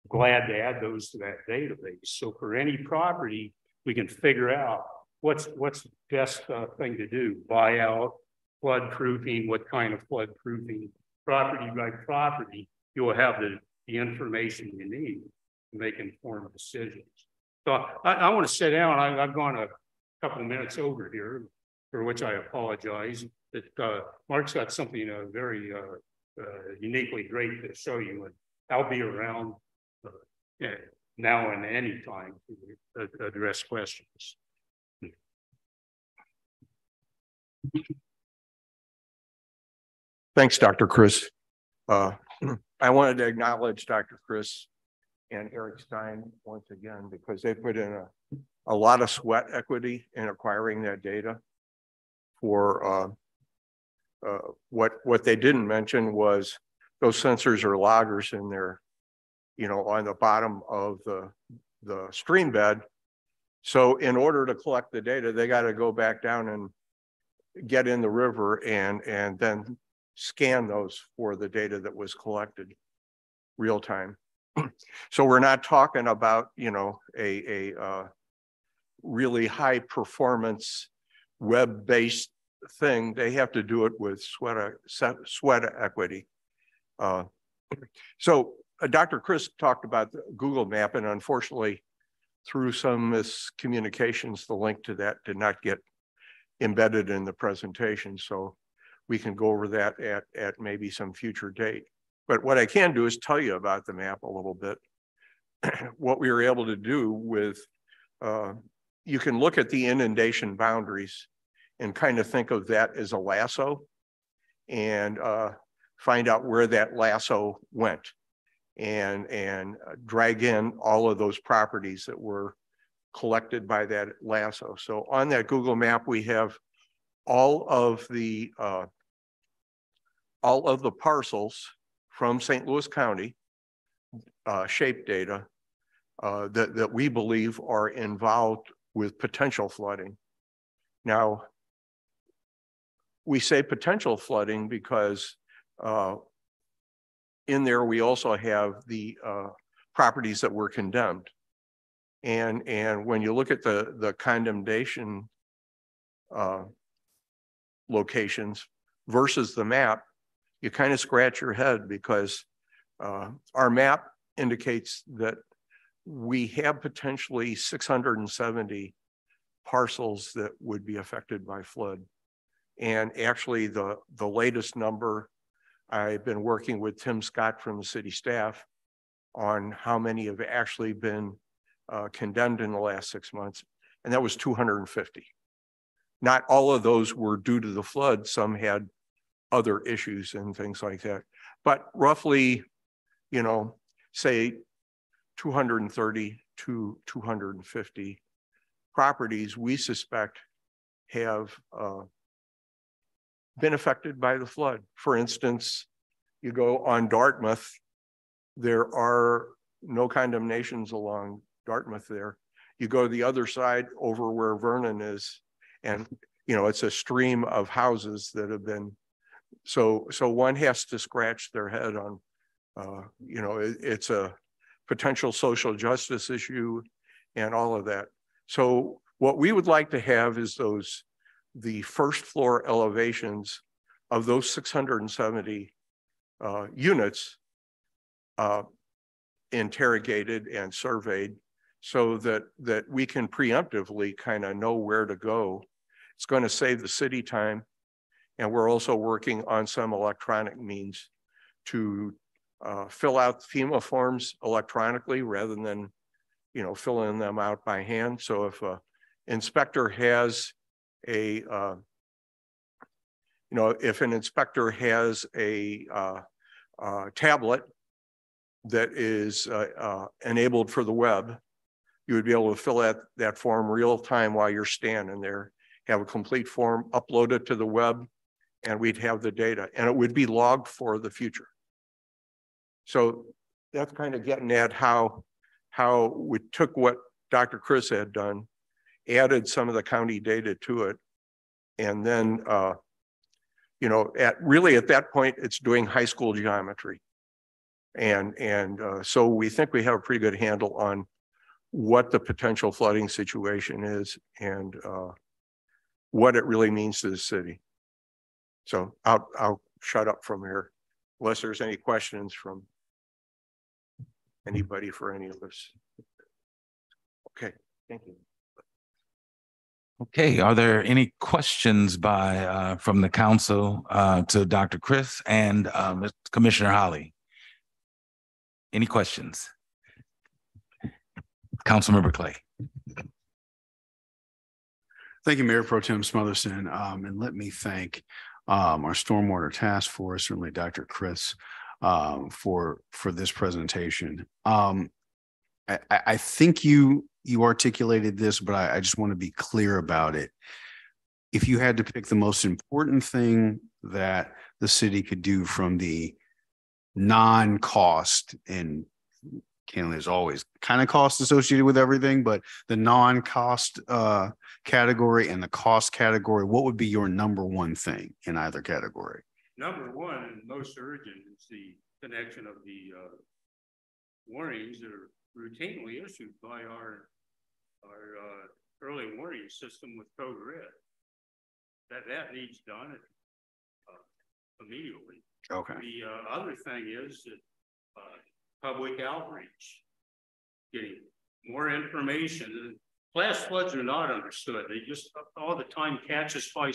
glad to add those to that database. So for any property, we can figure out what's what's the best uh, thing to do: buy out, flood proofing, what kind of flood proofing, property by property. You will have the the information you need to make informed decisions. So I, I want to sit down. I, have gone a couple minutes over here, for which I apologize. That uh, Mark's got something uh, very uh, uh uniquely great to show you, and I'll be around uh, now and any time to address questions. Thanks, Dr. Criss. (clears throat) I wanted to acknowledge Dr. Criss and Eric Stein once again because they put in a, a lot of sweat equity in acquiring that data. For uh, uh, what what they didn't mention was those sensors or loggers in there, you know, on the bottom of the the stream bed. So in order to collect the data, they got to go back down and get in the river and and then scan those for the data that was collected real time. (clears throat) so we're not talking about, you know, a, a uh, really high performance web-based thing. They have to do it with sweat, sweat equity. Uh, so uh, Dr. Criss talked about the Google map and unfortunately through some miscommunications, the link to that did not get embedded in the presentation. So we can go over that at, at maybe some future date. But what I can do is tell you about the map a little bit. (clears throat) what we were able to do with, uh, you can look at the inundation boundaries and kind of think of that as a lasso and uh, find out where that lasso went and, and drag in all of those properties that were collected by that lasso. So on that Google map, we have all of the uh, all of the parcels from St. Louis County uh, shape data uh, that, that we believe are involved with potential flooding. Now, we say potential flooding because uh, in there we also have the uh, properties that were condemned. And, and when you look at the, the condemnation uh, locations versus the map, you kind of scratch your head because uh, our map indicates that we have potentially 670 parcels that would be affected by flood. And actually the, the latest number, I've been working with Tim Scott from the city staff on how many have actually been uh, condemned in the last six months, and that was 250. Not all of those were due to the flood. Some had other issues and things like that. But roughly, you know, say 230 to 250 properties we suspect have uh, been affected by the flood. For instance, you go on Dartmouth, there are no condemnations along Dartmouth there. You go to the other side over where Vernon is, and you know it's a stream of houses that have been so so one has to scratch their head on uh, you know it, it's a potential social justice issue and all of that so what we would like to have is those the first floor elevations of those 670 uh, units uh, interrogated and surveyed so that that we can preemptively kind of know where to go it's going to save the city time and we're also working on some electronic means to uh, fill out FEMA forms electronically rather than, you know, filling them out by hand. So if a inspector has a, uh, you know, if an inspector has a uh, uh tablet that is uh, uh, enabled for the web, you would be able to fill that, that form real time while you're standing there, have a complete form, upload it to the web, and we'd have the data, and it would be logged for the future. So that's kind of getting at how, how we took what Dr. Criss had done, added some of the county data to it, and then, uh, you know, at really at that point, it's doing high school geometry. And, and uh, so we think we have a pretty good handle on what the potential flooding situation is and uh, what it really means to the city. So I'll, I'll shut up from here unless there's any questions from anybody for any of us. Okay, thank you. Okay, are there any questions by, uh, from the council, uh, to Dr. Criss and, um, Commissioner Holly? Any questions? Councilmember Clay. Thank you, Mayor Pro Tem Smotherson. Um, and let me thank um, our Stormwater Task Force, certainly Dr. Criss, um, for for this presentation. Um, I, I think you you articulated this, but I, I just want to be clear about it. If you had to pick the most important thing that the city could do from the non-cost and candidly there's always kind of cost associated with everything, but the non-cost uh category and the cost category, what would be your number one thing in either category? Number one, and most urgent, is the connection of the uh, warnings that are routinely issued by our our uh, early warning system with Code Red. That that needs done uh, immediately. Okay. The uh, other thing is that uh, public outreach, getting more information. Flash floods are not understood. They just all the time catch us by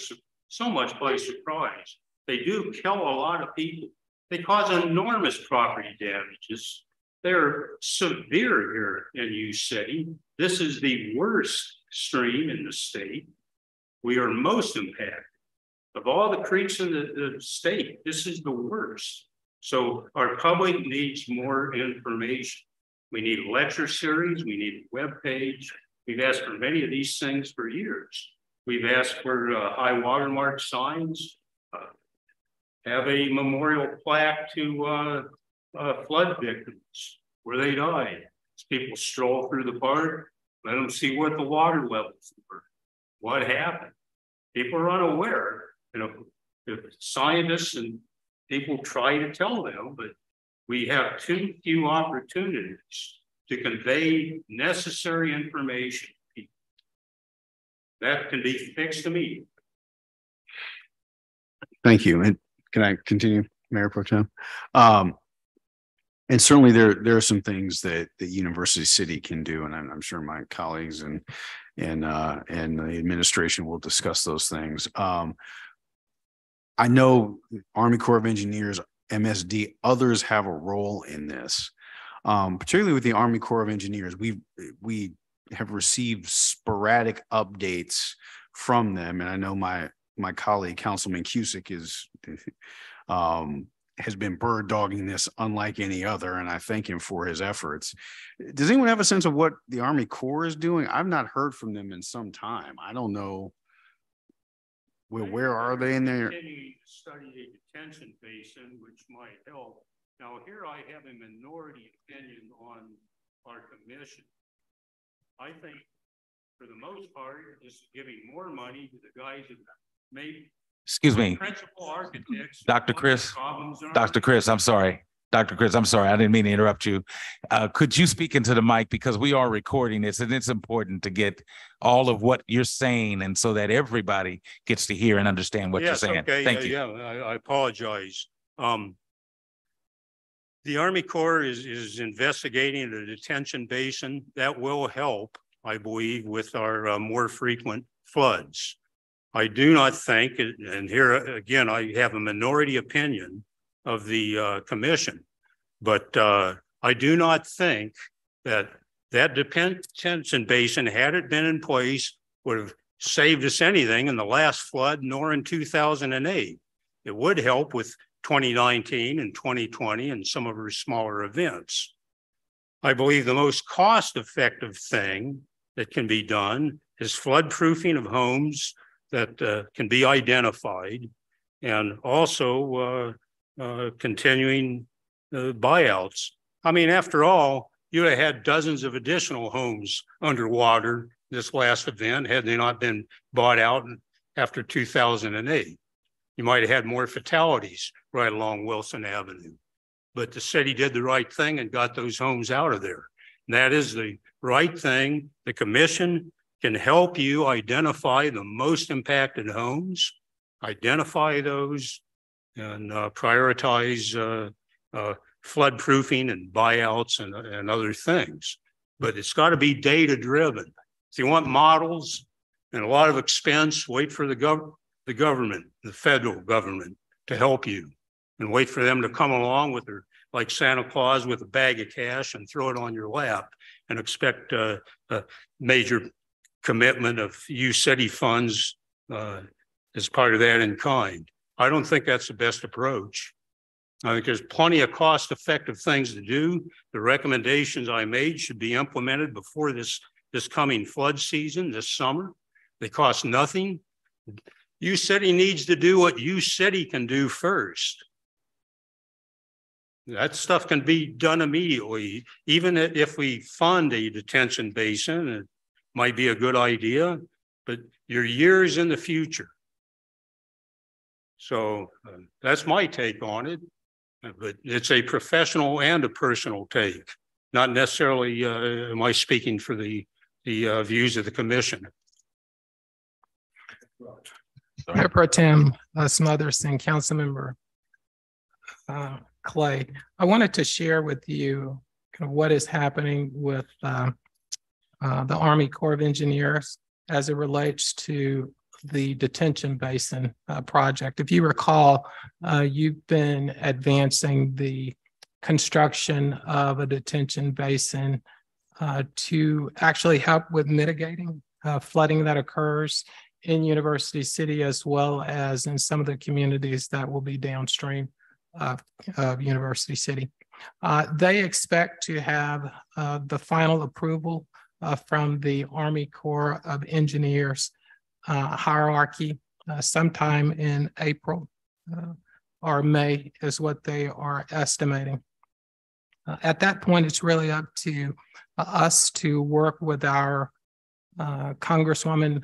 so much by surprise. They do kill a lot of people. They cause enormous property damages. They're severe here in U City. This is the worst stream in the state. We are most impacted. Of all the creeks in the, the state, this is the worst. So our public needs more information. We need a lecture series, we need a web page. We've asked for many of these things for years. We've asked for uh, high watermark signs, uh, have a memorial plaque to uh, uh, flood victims where they died. People stroll through the park, let them see what the water levels were, what happened. People are unaware. You know, if scientists and people try to tell them, but we have too few opportunities to convey necessary information. That can be fixed immediately. Thank you. And can I continue, Mayor Pro Tem? Um, and certainly there there are some things that the University City can do, and I'm, I'm sure my colleagues and and uh, and the administration will discuss those things. Um, I know Army Corps of Engineers, MSD, others have a role in this. Um, particularly with the Army Corps of Engineers, we we have received sporadic updates from them, and I know my my colleague Councilman Cusick is (laughs) um, has been bird dogging this unlike any other, and I thank him for his efforts. Does anyone have a sense of what the Army Corps is doing? I've not heard from them in some time. I don't know well, where are they in there? Study the detention basin, which might help. Now, here I have a minority opinion on our commission. I think for the most part, is giving more money to the guys that made. Excuse me, Principal architects. Dr. Criss, Dr. Criss, I'm sorry. Dr. Criss, I'm sorry. I didn't mean to interrupt you. Uh, could you speak into the mic because we are recording this and it's important to get all of what you're saying and so that everybody gets to hear and understand what you're saying. okay, Thank uh, you. Yeah, I, I apologize. Um, the Army Corps is, is investigating the detention basin. That will help, I believe, with our uh, more frequent floods. I do not think, and here again, I have a minority opinion of the uh, commission, but uh, I do not think that that detention basin, had it been in place, would have saved us anything in the last flood nor in 2008. It would help with 2019 and 2020 and some of our smaller events. I believe the most cost effective thing that can be done is flood proofing of homes that uh, can be identified and also uh, uh, continuing uh, buyouts. I mean, after all, you have had dozens of additional homes underwater this last event had they not been bought out after 2008. You might have had more fatalities right along Wilson Avenue, but the city did the right thing and got those homes out of there. And that is the right thing. The commission can help you identify the most impacted homes, identify those, and uh, prioritize uh, uh, flood proofing and buyouts and, and other things. But it's got to be data driven. If you want models and a lot of expense, wait for the, gov- the government, the federal government to help you and wait for them to come along with their, like Santa Claus with a bag of cash and throw it on your lap and expect uh, a major commitment of U city funds uh, as part of that in kind. I don't think that's the best approach. I think there's plenty of cost effective things to do. The recommendations I made should be implemented before this, this coming flood season this summer. They cost nothing. U City needs to do what U City can do first. That stuff can be done immediately. Even if we fund a detention basin, might be a good idea, but you're years in the future. So uh, that's my take on it but it's a professional and a personal take. Not necessarily uh, am I speaking for the the uh, views of the commission. Mayor Pro Tem uh, Smothers and Councilmember uh, Clay, I wanted to share with you kind of what is happening with uh, uh, the Army Corps of Engineers as it relates to the detention basin uh, project. If you recall, uh, you've been advancing the construction of a detention basin uh, to actually help with mitigating uh, flooding that occurs in University City as well as in some of the communities that will be downstream of, of University City. Uh, they expect to have uh, the final approval from the Army Corps of Engineers uh, hierarchy uh, sometime in April uh, or May is what they are estimating. Uh, at that point, it's really up to uh, us to work with our uh, Congresswoman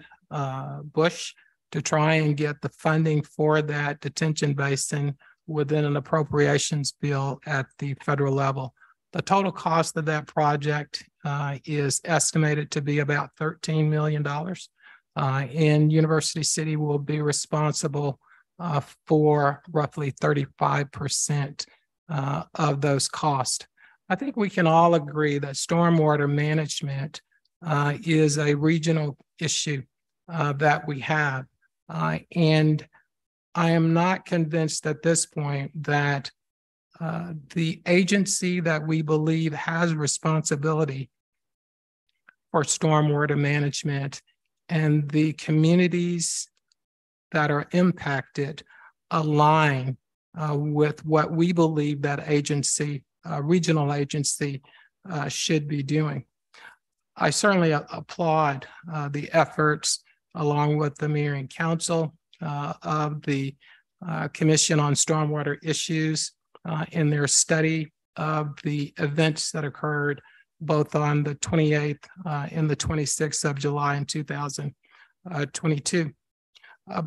Bush to try and get the funding for that detention basin within an appropriations bill at the federal level. The total cost of that project is estimated to be about $13 million uh, and University City will be responsible uh, for roughly 35% uh, of those costs. I think we can all agree that stormwater management uh, is a regional issue uh, that we have. Uh, and I am not convinced at this point that the agency that we believe has responsibility for stormwater management and the communities that are impacted align uh, with what we believe that agency, uh, regional agency, uh, should be doing. I certainly applaud uh, the efforts along with the mayor and council uh, of the uh, Commission on Stormwater Issues in their study of the events that occurred both on the 28th uh, and the 26th of July in 2022. Uh,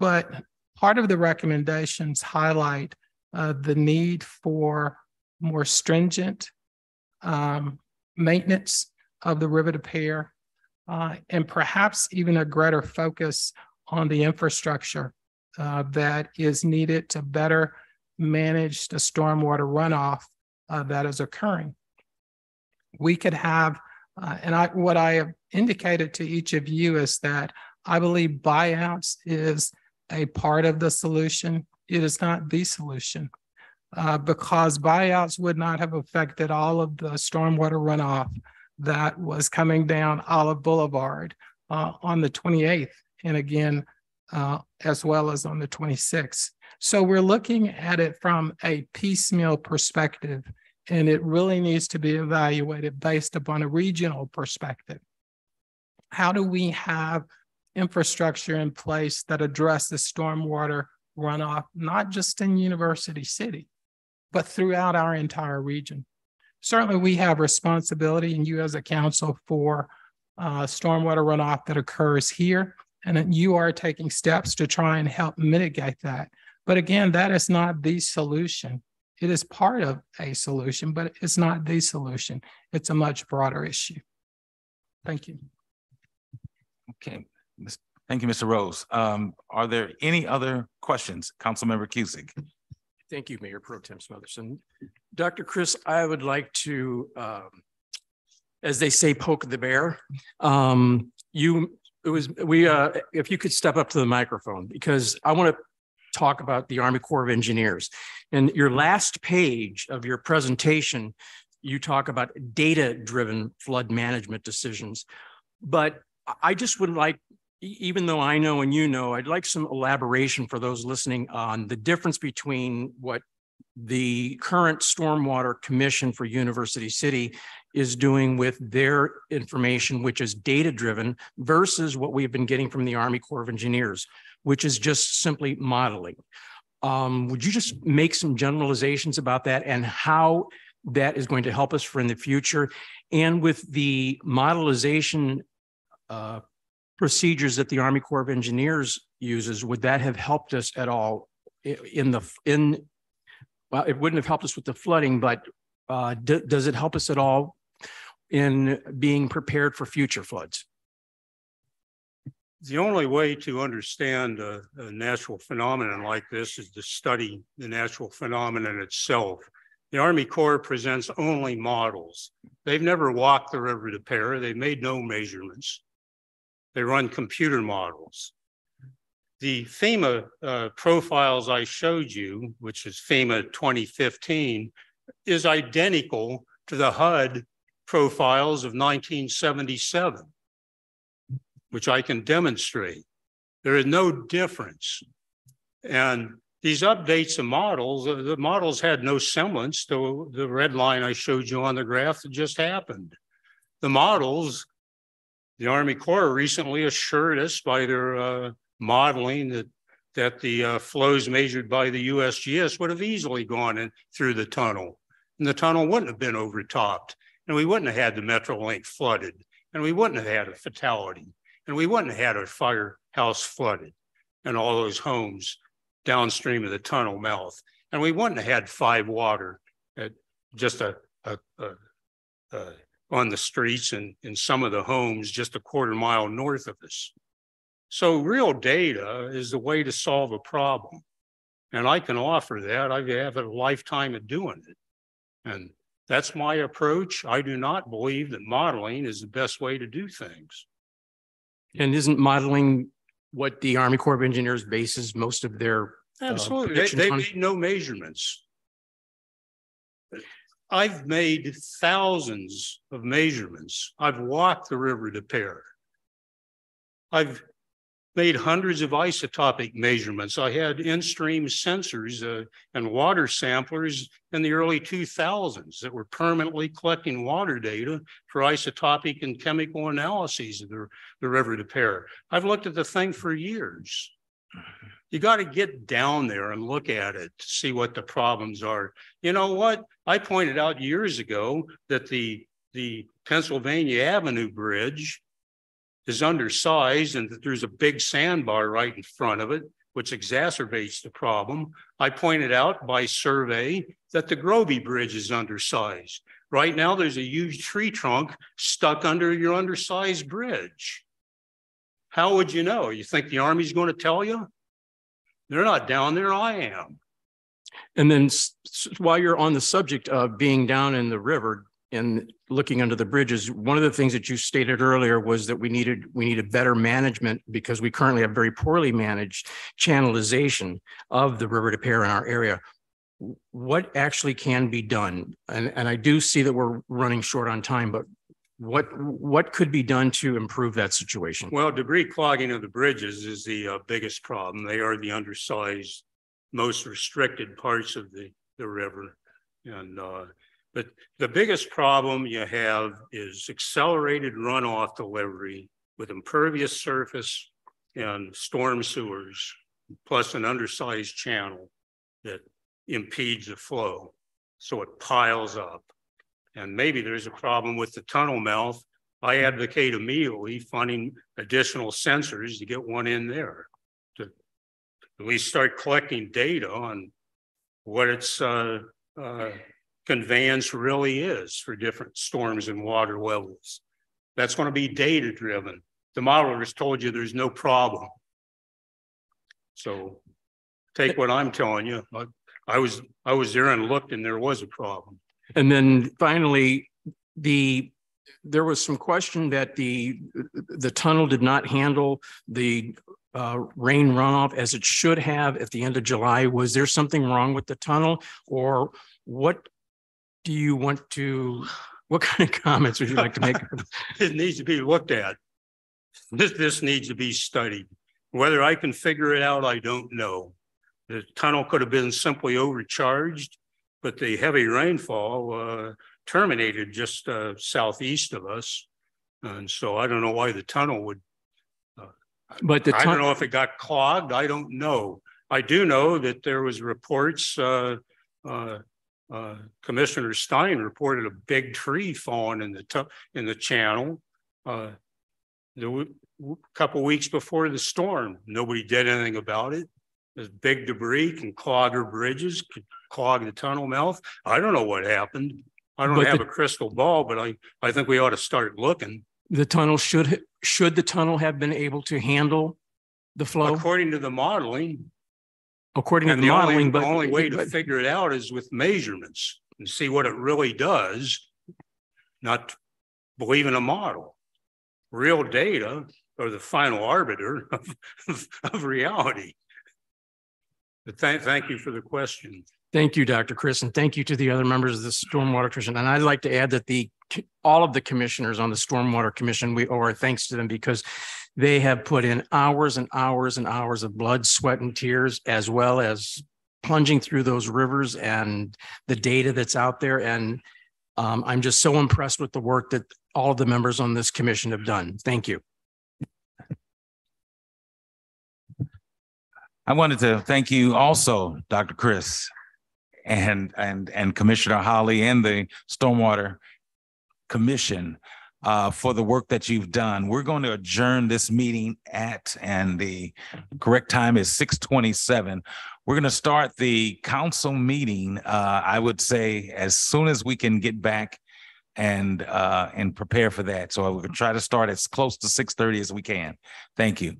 but part of the recommendations highlight uh, the need for more stringent um, maintenance of the des Peres, uh, and perhaps even a greater focus on the infrastructure uh, that is needed to better manage the stormwater runoff uh, that is occurring we could have, uh, and I, what I have indicated to each of you is that I believe buyouts is a part of the solution. It is not the solution uh, because buyouts would not have affected all of the stormwater runoff that was coming down Olive Boulevard uh, on the 28th and again, uh, as well as on the 26th. So we're looking at it from a piecemeal perspective And it really needs to be evaluated based upon a regional perspective. How do we have infrastructure in place that addresses stormwater runoff, not just in University City, but throughout our entire region? Certainly, we have responsibility, and you as a council, for uh, stormwater runoff that occurs here. And you are taking steps to try and help mitigate that. But again, that is not the solution. It is part of a solution, but it's not the solution. It's a much broader issue. Thank you. Okay, thank you, Mr. Rose. Um, are there any other questions? Councilmember Cusick. Thank you, Mayor Pro Tem Smotherson. Dr. Criss, I would like to, um, as they say, poke the bear. Um, you, it was, we, uh, if you could step up to the microphone, because I want to talk about the Army Corps of Engineers. And your last page of your presentation, you talk about data-driven flood management decisions. But I just would like, even though I know and you know, I'd like some elaboration for those listening on the difference between what the current Stormwater Commission for University City is doing with their information, which is data driven, versus what we've been getting from the Army Corps of Engineers, which is just simply modeling. Um, would you just make some generalizations about that and how that is going to help us for in the future? And with the modelization uh, procedures that the Army Corps of Engineers uses, would that have helped us at all in the in? Well, it wouldn't have helped us with the flooding, but uh, does it help us at all in being prepared for future floods? The only way to understand a, a natural phenomenon like this is to study the natural phenomenon itself. The Army Corps presents only models. They've never walked the river des Peres. They've made no measurements. They run computer models. The FEMA uh, profiles I showed you, which is FEMA 2015, is identical to the HUD profiles of 1977, which I can demonstrate. There is no difference. And these updates of models, uh, the models had no semblance to the red line I showed you on the graph that just happened. The models the Army Corps recently assured us by their uh, modeling that that the uh, flows measured by the USGS would have easily gone in through the tunnel, and the tunnel wouldn't have been overtopped, and we wouldn't have had the Metrolink flooded, and we wouldn't have had a fatality, and we wouldn't have had a firehouse flooded, and all those homes downstream of the tunnel mouth, and we wouldn't have had five water at just a, a, a, a on the streets and in some of the homes just a quarter mile north of us. So real data is the way to solve a problem. And I can offer that. I have a lifetime of doing it. And that's my approach. I do not believe that modeling is the best way to do things. And isn't modeling what the Army Corps of Engineers bases most of their uh, Absolutely. Uh, they, they made no measurements. I've made thousands of measurements. I've walked the river Des Peres. I've made hundreds of isotopic measurements. I had in-stream sensors uh, and water samplers in the early 2000s that were permanently collecting water data for isotopic and chemical analyses of the, the river Des Peres. I've looked at the thing for years you got to get down there and look at it to see what the problems are. You know what? I pointed out years ago that the the Pennsylvania Avenue Bridge is undersized and that there's a big sandbar right in front of it, which exacerbates the problem. I pointed out by survey that the Groby Bridge is undersized. Right now, there's a huge tree trunk stuck under your undersized bridge. How would you know? You think the Army's going to tell you? They're not down there. I am. And then while you're on the subject of being down in the river and looking under the bridges, one of the things that you stated earlier was that we needed we needed better management because we currently have very poorly managed channelization of the river des Peres in our area. What actually can be done? And, and I do see that we're running short on time, but what what could be done to improve that situation? Well, debris clogging of the bridges is the uh, biggest problem. They are the undersized, most restricted parts of the, the river. And uh, But the biggest problem you have is accelerated runoff delivery with impervious surface and storm sewers, plus an undersized channel that impedes the flow. So it piles up. And maybe there's a problem with the tunnel mouth. I advocate immediately funding additional sensors to get one in there to at least start collecting data on what its uh, uh, conveyance really is for different storms and water levels. That's going to be data driven. The modelers told you there's no problem. So take what I'm telling you. I, I was I was there and looked and there was a problem. And then finally, the there was some question that the the tunnel did not handle the uh, rain runoff as it should have at the end of July. Was there something wrong with the tunnel, or what do you want to? What kind of comments would you like to make? (laughs) it needs to be looked at. This this needs to be studied. Whether I can figure it out, I don't know. The tunnel could have been simply overcharged, but the heavy rainfall uh, terminated just uh, southeast of us. And so I don't know why the tunnel would. Uh, but the I don't know if it got clogged. I don't know. I do know that there was reports. Uh, uh, Commissioner Stein reported a big tree falling in the in the channel. Uh, the couple weeks before the storm, nobody did anything about it. This big debris can clog our bridges, could clog the tunnel mouth. I don't know what happened. I don't But have the- a crystal ball, but I, I think we ought to start looking. the tunnel should should the tunnel have been able to handle the flow According to the modeling, according to and the the only, modeling? the only way to figure it out is with measurements and see what it really does. Not believe in a model. Real data are the final arbiter of, (laughs) of, of reality. But thank, thank you for the question. Thank you, Dr. Criss, and thank you to the other members of the Stormwater Commission. And I'd like to add that the, all of the commissioners on the Stormwater Commission, we owe our thanks to them because they have put in hours and hours and hours of blood, sweat and tears, as well as plunging through those rivers and the data that's out there. And um, I'm just so impressed with the work that all of the members on this commission have done. Thank you. I wanted to thank you also, Dr. Criss and and and Commissioner Holly and the Stormwater Commission uh, for the work that you've done. We're going to adjourn this meeting at, and the correct time is six twenty-seven. We're going to start the council meeting, uh, I would say, as soon as we can get back and uh, and prepare for that. So we're going to try to start as close to six thirty as we can. Thank you.